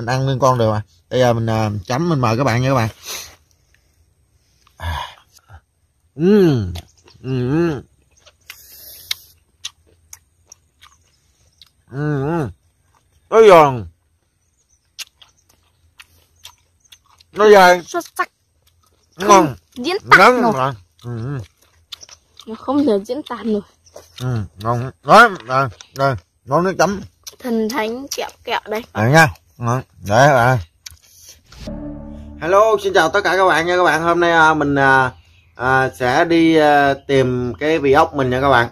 mình ăn nguyên con được mà bây giờ mình à, chấm mình mời các bạn nha các bạn uhm. Uhm. Ừ. nó giòn nó dài xuất sắc ngon diễn tả ngon rồi ừ, nó không thể diễn tả nổi ừ, ngon đó đây, đây, ngon nước chấm thần thánh kẹo kẹo đây Đấy nha đấy các bạn hello xin chào tất cả các bạn nha các bạn. Hôm nay à, mình à, à, sẽ đi à, tìm cái vị ốc mình nha các bạn.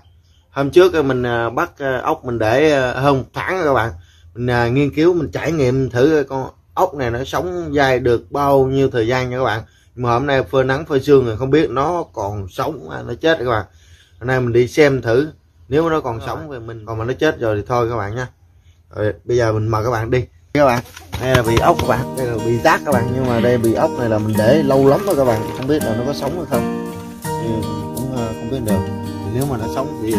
Hôm trước à, mình à, bắt à, ốc mình để à, hơn tháng các bạn. Mình à, nghiên cứu mình trải nghiệm thử con ốc này nó sống dài được bao nhiêu thời gian nha các bạn. Nhưng mà hôm nay phơi nắng phơi sương rồi không biết nó còn sống hay nó chết các bạn. Hôm nay mình đi xem thử. Nếu nó còn sống thì mình còn mà nó chết rồi thì thôi các bạn nha. Rồi bây giờ mình mời các bạn đi các bạn. Đây là bị ốc các bạn đây là bị rác các bạn. Nhưng mà đây bị ốc này là mình để lâu lắm rồi các bạn. Không biết là nó có sống hay không. Thì cũng ờ, không biết được. Thì nếu mà nó sống thì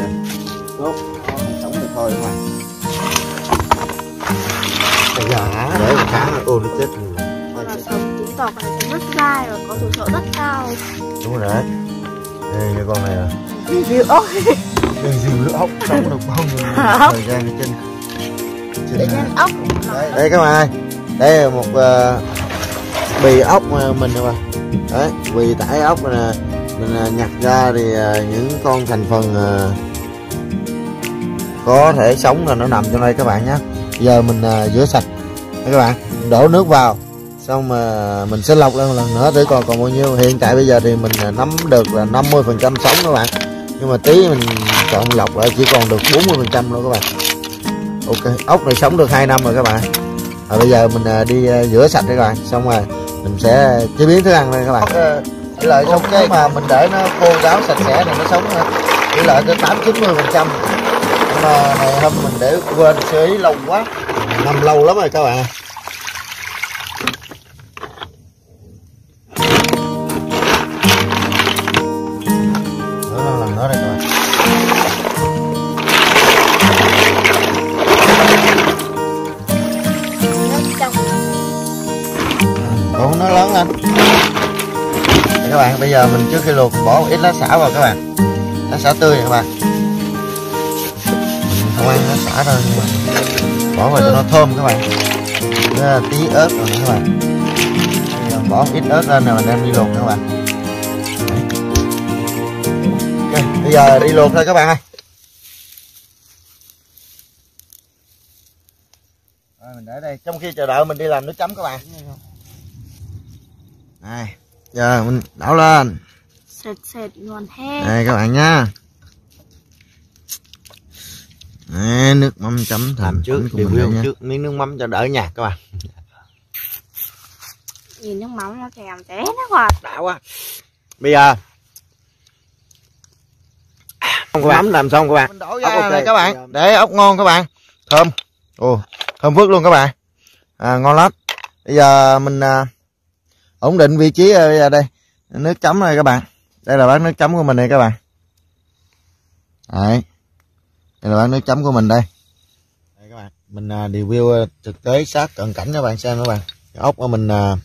tốt. Nó không sống thì thôi các bạn. Bây giờ để một tháng là ô nó chết rồi. Sống chứng tỏ con này rất dai và có tuổi thọ rất cao. Đúng rồi đấy. Đây cái con này là review ốc. Đây rìu ốc sống được bao nhiêu thời gian trên để ốc. Đây, đây các bạn ơi. Đây là một uh, bì ốc mà mình nè bạn đấy bì tải ốc này nè. Mình uh, nhặt ra thì uh, những con thành phần uh, có thể sống là nó nằm trong đây các bạn nhé. Giờ mình uh, rửa sạch. Đấy các bạn đổ nước vào. Xong mà mình sẽ lọc lên một lần nữa. Để còn còn bao nhiêu. Hiện tại bây giờ thì mình uh, nắm được là 50 phần trăm sống các bạn. Nhưng mà tí mình chọn lọc lại chỉ còn được 40 phần trăm thôi các bạn ok ốc này sống được 2 năm rồi các bạn. Rồi bây giờ mình à, đi à, rửa sạch đây các bạn. Xong rồi mình sẽ chế biến thức ăn đây các bạn. Tỷ lệ sống nếu mà mình để nó khô ráo sạch sẽ thì nó sống à, tỷ lệ tới tám chín mươi phần trăm. Mà này hôm mình để quên sơ ý lâu quá. Nằm lâu lắm rồi các bạn bạn bây giờ mình trước khi luộc bỏ một ít lá xả vào các bạn. Lá xả tươi này các bạn. Mình không ăn lá xả đâu nhưng mà bỏ vào cho nó thơm các bạn. Với là tí ớt rồi các bạn. Bây giờ bỏ một ít ớt lên rồi mình đem đi luộc các bạn. Okay, bây giờ đi luộc thôi các bạn ơi. Rồi, mình để đây. Trong khi chờ đợi mình đi làm nước chấm các bạn. Này giờ mình đảo lên. Sệt sệt ngon he. Đây các bạn nha. Đấy, nước mắm chấm thành trước của mình nha. trước miếng nước mắm cho đỡ nhạt các bạn. Nhìn nước mắm nó thèm té nó ngọt. Đã quá. Bây giờ. Không các bạn. Mắm làm xong các bạn. Đổ Ốc ra ok. này các bạn. Để ốc ngon các bạn. Thơm. Ồ thơm phức luôn các bạn. À, ngon lắm. Bây giờ mình à, ổn định vị trí ở bây giờ đây. Nước chấm này các bạn. Đây là bán nước chấm của mình này các bạn. Đấy. Đây là bán nước chấm của mình đây. Đây các bạn. Mình à, review à, thực tế sát cận cảnh các bạn xem các bạn. Cái ốc của mình à,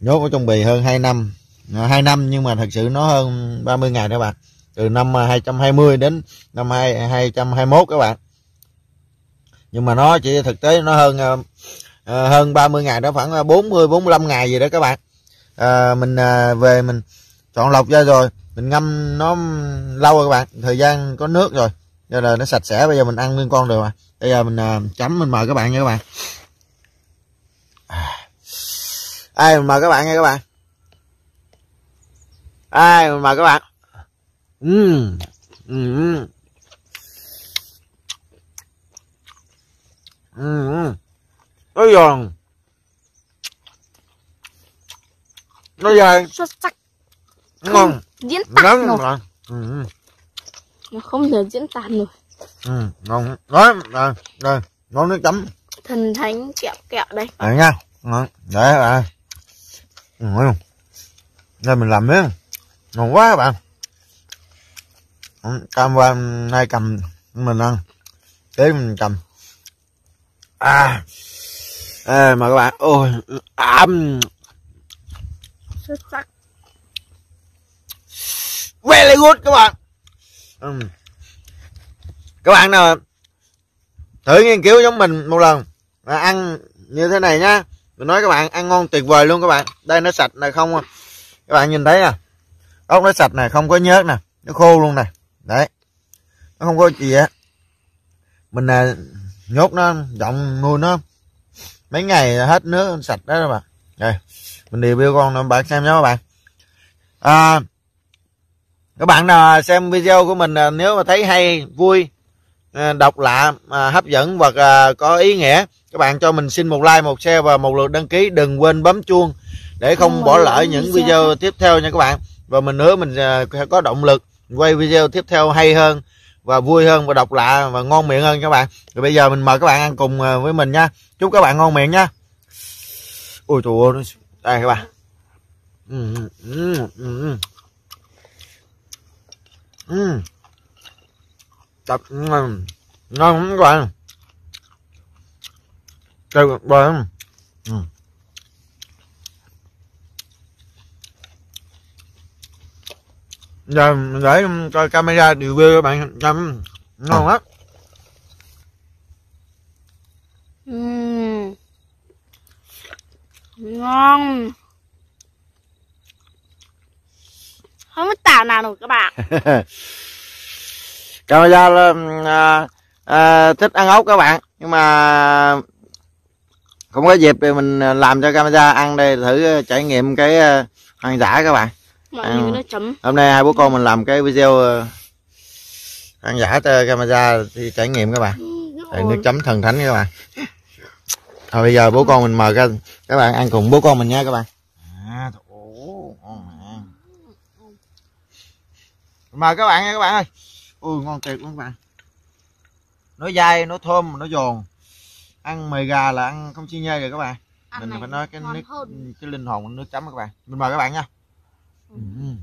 nhốt ở trong bì hơn 2 năm. 2 năm nhưng mà thật sự nó hơn 30 ngày các bạn. Từ năm 220 đến năm 2 221 các bạn. Nhưng mà nó chỉ thực tế nó hơn ờ, hơn 30 ngày đó khoảng ờ, 40 45 ngày gì đó các bạn à, mình à, về mình chọn lọc ra rồi mình ngâm nó lâu rồi các bạn thời gian có nước rồi giờ là nó sạch sẽ bây giờ mình ăn nguyên con được mà bây giờ mình à, chấm mình mời các bạn nha các bạn ai mình mời các bạn nha các bạn ai mình mời các bạn Ừm. Ừm. Ừm nó giòn nó dài xuất sắc. Ngon diễn tả ngon rồi Ừm. nó không thể diễn tả nổi. Ngon đó rồi rồi ngon nước chấm. Thần thánh kẹo kẹo đây. Đấy nha ngon đấy bạn ngon đây mình làm miếng. Ngon quá các bạn. Ừ, cầm qua nay cầm mình ăn. Thế mình cầm. À à, mời các bạn ôi ấm xuất sắc. Very good các bạn. Ừ. các bạn nào thử nghiên cứu giống mình một lần và ăn như thế này nhá. Mình nói các bạn ăn ngon tuyệt vời luôn các bạn. Đây nó sạch này không các bạn nhìn thấy nè ốc nó sạch này không có nhớt nè. Nó khô luôn nè. Đấy. Nó không có gì á. Mình à, nhốt nó giọng nuôi nó mấy ngày hết nước sạch đó các bạn. Rồi mình review con nó bạn xem nhé các bạn. À, các bạn nào xem video của mình à, nếu mà thấy hay vui à, độc lạ à, hấp dẫn hoặc có ý nghĩa các bạn cho mình xin một like một share và một lượt đăng ký. Đừng quên bấm chuông để không Ừ, bỏ lỡ những video. tiếp theo nha các bạn. Và mình nữa mình sẽ có động lực quay video tiếp theo hay hơn và vui hơn và độc lạ và ngon miệng hơn các bạn. Rồi bây giờ mình mời các bạn ăn cùng à, với mình nha. Chúc các bạn ngon miệng nha. Ôi trời ơi đây các bạn. Ừ, ừ, ừ, ừ. Tập ngon ngon lắm các bạn. Trời ơi, bạn ừ giờ mình để coi camera review các bạn. Chăm ngon lắm. Ừm. ngon. Không biết tả nào được các bạn. Camera là à, à, thích ăn ốc các bạn. Nhưng mà không có dịp thì mình làm cho camera ăn đây thử trải nghiệm cái à, hoang dã các bạn mọi À. người nó chấm. Hôm nay hai bố con mình làm cái video ờ, ăn giả cho camera thì trải nghiệm các bạn. Tại nước chấm thần thánh các bạn. Thôi bây giờ bố con mình mời các, các bạn ăn cùng bố con mình nha các bạn. À, ồ, ngon mà. mời các bạn nha các bạn ơi. Ui ngon tuyệt luôn các bạn. Nó dai nó thơm nó giòn. Ăn mì gà là ăn không chi nhê rồi các bạn. Ăn mình phải nói cái nước hơn. cái linh hồn của nước chấm các bạn. Mình mời các bạn nha Mời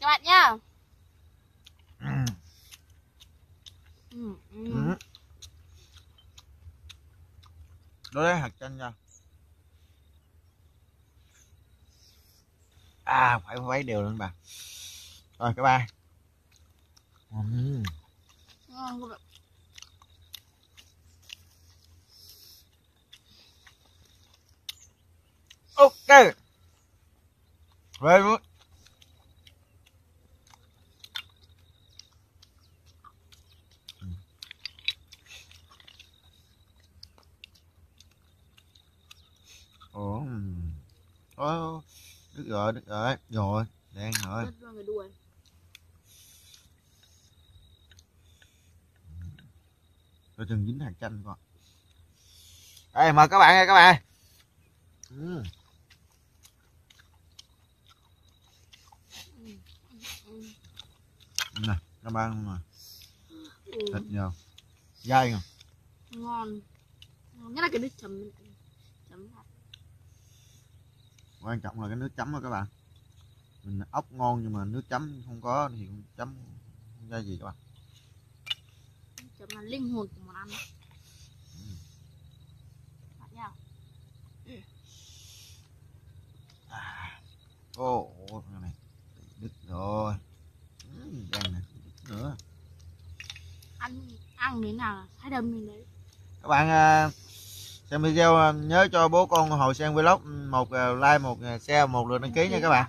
các bạn nhá. Đó đấy hạt chanh nha à phải quấy đều lên bà. Rồi các bạn. Ngon các bạn ok very good ồ ồ được rồi được rồi rồi đen rồi. Rồi chừng dính hạt chanh con đây mời các bạn nha các bạn ừ. nè các bạn mà ừ. thịt nhiều dai không? Ngon. Ngon. Nhất là cái nước chấm chấm hạt quan trọng là cái nước chấm đó các bạn. Mình ốc ngon nhưng mà nước chấm không có thì chấm không ra gì các bạn. Chấm là linh hồn của món ăn. Đó. bạn nha ô này. Đứt rồi. Ừ, đen nè đứt nữa. Ăn ăn đến nào hay đâm mình đấy. Các bạn à, xem video à, nhớ cho bố con hồi sen vlog một à, like một à, share một lượt đăng ký nha các bạn.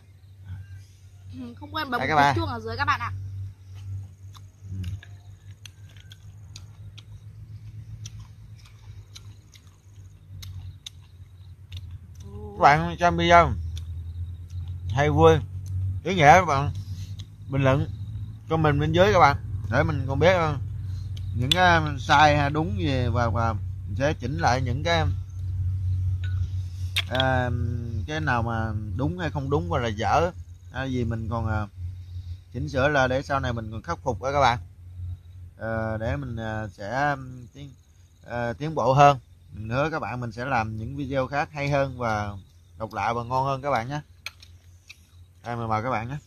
Ừ, không quên bấm cái chuông ở dưới các bạn ạ. Các bạn xem video hay vui ý nghĩa các bạn bình luận cho mình bên dưới các bạn để mình còn biết ờ, những cái sai hay đúng gì và và mình sẽ chỉnh lại những cái à, cái nào mà đúng hay không đúng và là dở. À, gì mình còn à, chỉnh sửa là để sau này mình còn khắc phục đó các bạn. À, để mình à, sẽ tiến à, tiến bộ hơn. Nữa các bạn mình sẽ làm những video khác hay hơn và độc lạ và ngon hơn các bạn nhé. Em mời các bạn nhé.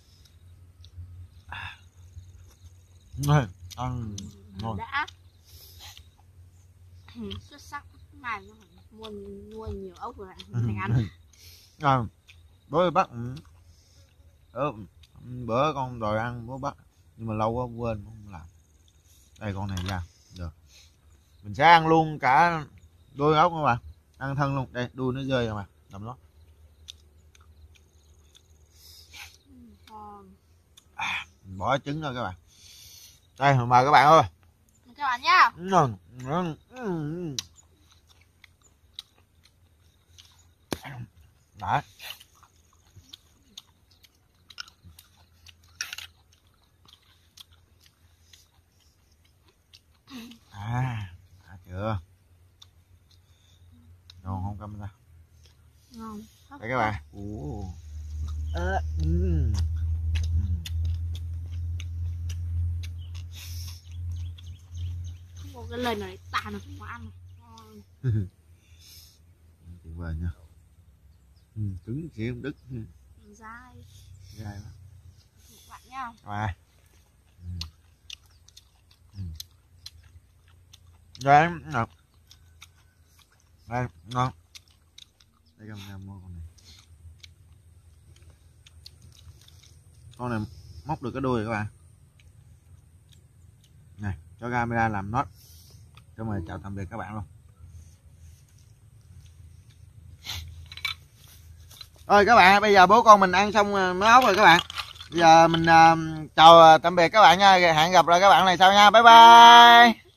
Ăn ngon. Đã. Xuất sắc. Này luôn mua mua nhiều ốc rồi thành ăn. À, bữa bắt ừ. ừ, bữa con đòi ăn bữa bắt nhưng mà lâu quá quên không làm. Đây con này ra được. Mình sẽ ăn luôn cả đuôi ốc các bạn ăn thân luôn. Đây đuôi nó rơi rồi mà nằm đó. Ừ, bỏ trứng thôi các bạn. Đây mời các bạn ơi. Các bạn nhá đã à đã chưa? Ngon không camera ngon. Đây các bạn. Ồ. À, ừ. Không có cái lời nào để tả được món ăn ngon. Tuyệt vời nha ừ, trứng kia đứt dai quá. Các bạn các bạn ừ. Ừ. đây nè đây ngon đây cầm ra mua con này. Con này móc được cái đuôi các bạn. Này cho camera làm nốt. Cho mời chào tạm biệt các bạn luôn rồi các bạn bây giờ bố con mình ăn xong ờ, nấu ốc rồi các bạn. Bây giờ mình uh, chào ờ, tạm biệt các bạn nha. Hẹn gặp lại các bạn này sau nha. Bye bye.